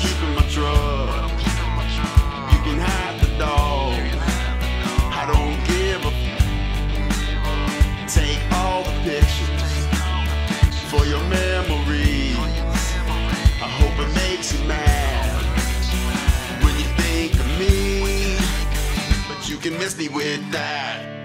keeping my truck. You can hide the dog. I don't give a. F- Take all the pictures for your memories. I hope it makes you mad when you think of me, but you can miss me with that.